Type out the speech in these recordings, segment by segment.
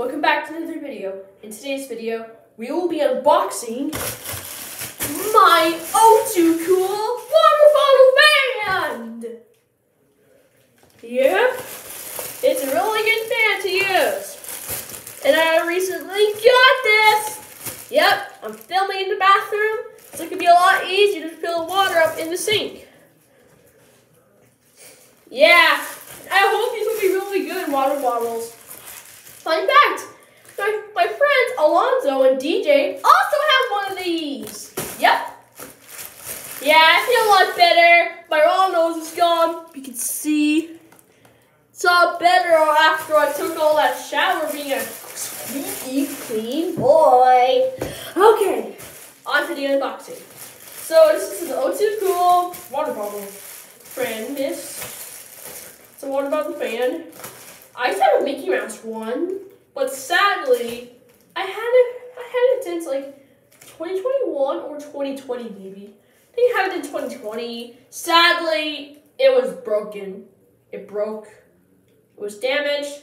welcome back to another video. In today's video, we will be unboxing my O2 Cool water bottle band. Yep, it's a really good fan to use. And I recently got this. Yep, I'm filming in the bathroom, so it can be a lot easier to fill water up in the sink. Yeah, I hope these will be really good water bottles. Fun fact, my, my friends Alonzo and DJ also have one of these. Yep. Yeah, I feel a lot better. My raw nose is gone. You can see. It's all better after I took all that shower being a squeaky clean boy. Okay, on to the unboxing. So this is an O2 Cool water bottle. Friend, this. It's a water bottle fan. I used to have a Mickey Mouse one, but sadly, I had it. I had it since like 2021 or 2020 maybe. I think I had it in 2020. Sadly, it was broken. It broke. It was damaged.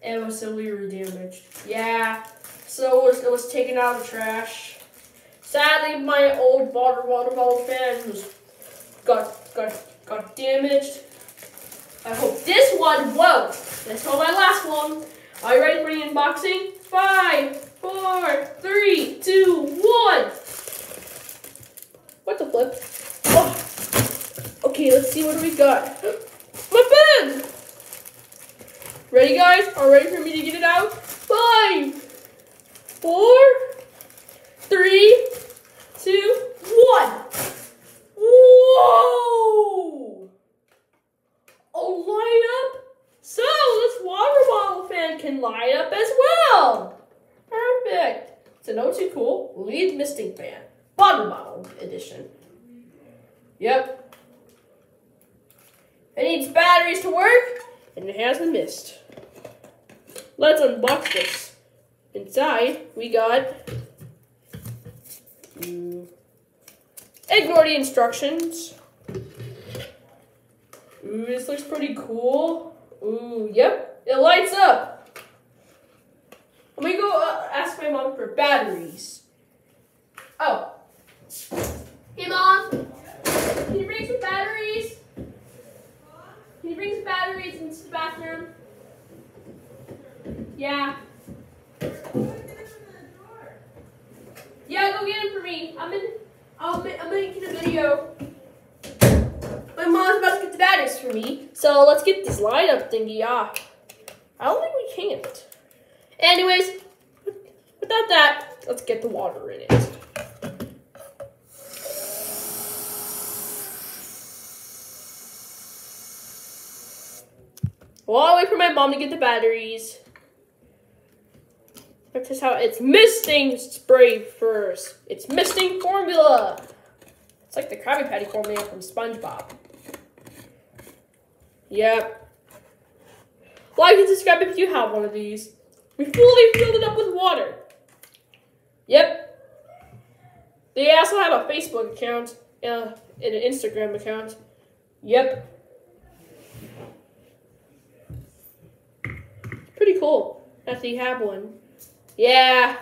It was severely damaged. Yeah. So it was, it was taken out of the trash. Sadly, my old water water bottle fan was got got got damaged. I hope this one won't. My last one. Are you ready for the unboxing? Five, four, three, two, one. What the flip? Oh. Okay, let's see what we got. My bag! Ready, guys? Are ready for me to get it out? Five, four, three, two, one. Whoa! Oh, light up? So, this water bottle fan can light up as well. Perfect. It's an O2 Cool lead misting fan. Water bottle edition. Yep. It needs batteries to work, and it has the mist. Let's unbox this. Inside, we got... Mm, ignore the instructions. Ooh, this looks pretty cool. Ooh, yep, it lights up. Let me go uh, ask my mom for batteries. Oh. Hey, Mom. Can you bring some batteries? Can you bring some batteries into the bathroom? Yeah. Yeah, go get them for me. I'm in, I'll, I'm making a video. My mom's about to get the batteries for me, so let's get this light up thingy off. I don't think we can't. Anyways, without that, let's get the water in it. While I wait for my mom to get the batteries, test how it's misting spray first. It's misting formula. It's like the Krabby Patty formula from SpongeBob. Yep. Like and subscribe if you have one of these. We fully filled it up with water. Yep. They also have a Facebook account uh, and an Instagram account. Yep. Pretty cool that they have one. Yeah.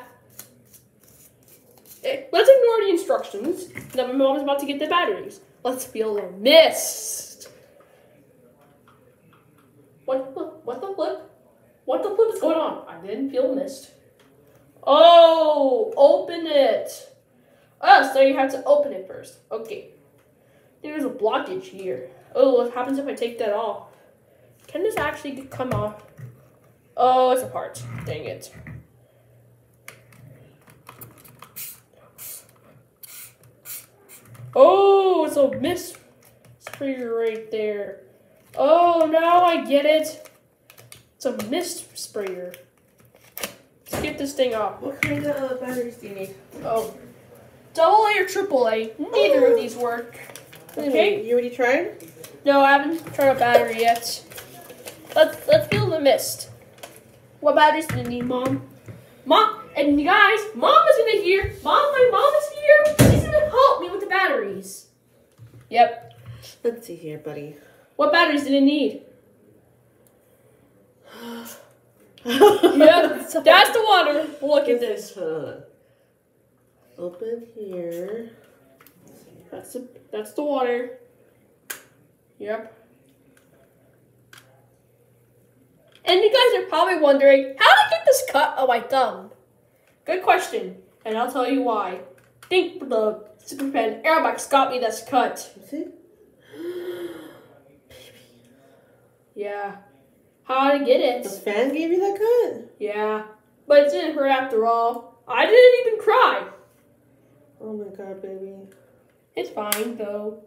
Eh, Let's ignore the instructions. That my mom's about to get the batteries. Let's feel the mist. What the, what the flip? What the flip is going on? I didn't feel mist. Oh, open it. Oh, so you have to open it first. Okay. There's a blockage here. Oh, what happens if I take that off? Can this actually come off? Oh, it's apart. Dang it. Oh, it's a mist sprayer right there. Oh, now I get it. It's a mist sprayer. Let's get this thing off. What kind of uh, batteries do you need? Oh, double A or triple A. Neither of these work. Okay. You already tried? No, I haven't tried a battery yet. Let's let's feel the mist. What batteries do you need, Mom? Mom and you guys, Mom is gonna hear. Mom, my mom is here. She's gonna help me with the batteries. Yep. Let's see here, buddy. What batteries do you need? Yep, that's the water. Look at this. Hold. Uh, open here. That's the that's the water. Yep. And you guys are probably wondering how to get this cut on my thumb. Good question, and I'll tell you why. think the Superpen Airbox got me this cut. See? Yeah. How to get it? The fan gave you that cut? Yeah. But it didn't hurt after all. I didn't even cry. Oh my god, baby. It's fine though.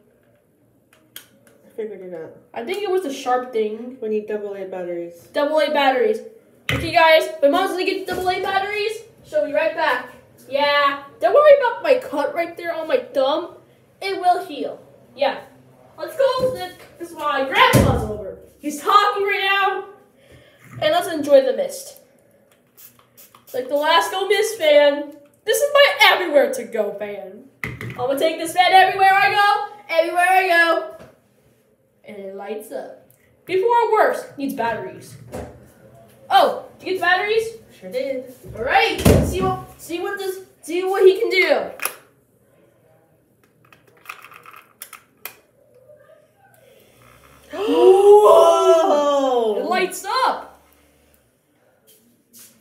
I figured it out. I think it was a sharp thing. We need double A batteries. Double A batteries. Okay, guys, my mom's gonna get double A batteries. She'll be right back. Yeah, don't worry about my cut right there on my thumb. It will heal. Yeah. Let's go. This this is why grandpa's over. He's talking right now. And let's enjoy the mist. Like the last Go Mist fan, this is my everywhere to go fan. I'm gonna take this fan everywhere I go. Everywhere I go. And it lights up. Before or worse, needs batteries. Oh, did you get the batteries? Sure did. All right. See what see what this see what he can do. Whoa! It lights up.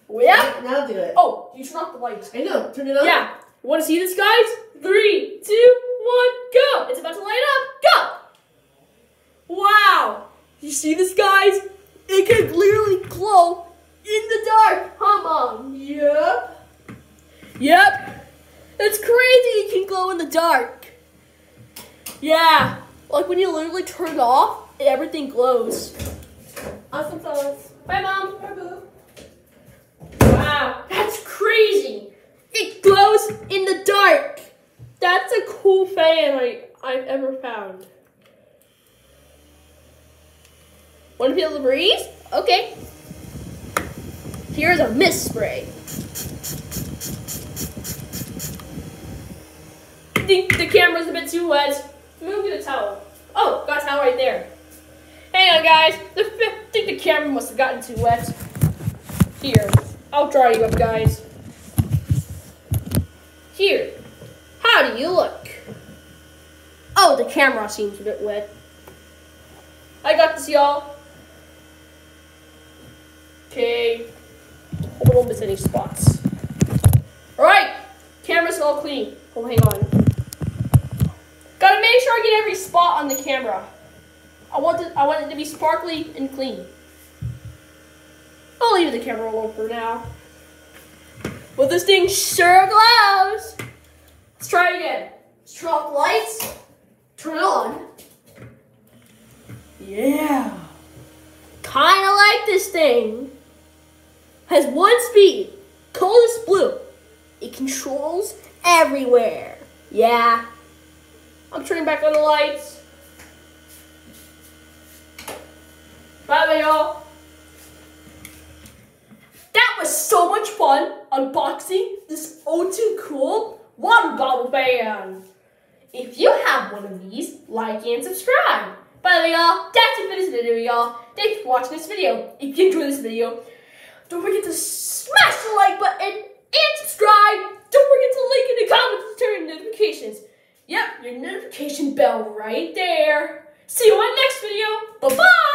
Oh, yep. Now do it. Oh, you turn off the lights. I know. Turn it on. Yeah. Want to see this, guys? Three, two, one, go! It's about to light up. Go! Wow. You see this, guys? It can literally glow in the dark. Come on. Yep. Yep. It's crazy. It can glow in the dark. Yeah. Like when you literally turn it off, everything glows. Awesome sauce. Bye, mom. Bye, boo. Wow, that's crazy. It glows in the dark. That's a cool fan I, I've ever found. Want to feel the breeze? Okay. Here's a mist spray. I think the camera's a bit too wet. Move the towel. Oh, got a towel right there. Hang on, guys. The, I think the camera must have gotten too wet. Here, I'll dry you up, guys. Here, how do you look? Oh, the camera seems a bit wet. I got this, y'all. Okay. Hope I don't miss any spots. Alright, camera's all clean. Oh, hang on. Gotta make sure I get every spot on the camera. I want it, I want it to be sparkly and clean. I'll leave the camera alone for now. But this thing sure glows. Let's try it again. Let's turn off the lights. Turn it on. Yeah. Kinda like this thing. Has one speed. Coldest blue. It controls everywhere. Yeah. I'm turning back on the lights. Bye y'all. That was so much fun unboxing this O2 Cool water bottle fan. If you have one of these, like and subscribe. By the way, y'all, that's it for this video, y'all. Thanks for watching this video. If you enjoyed this video, don't forget to smash the like button and subscribe. Don't forget to link in the comments to turn on notifications. Yep, your notification bell right there. See you on next video. Bye-bye.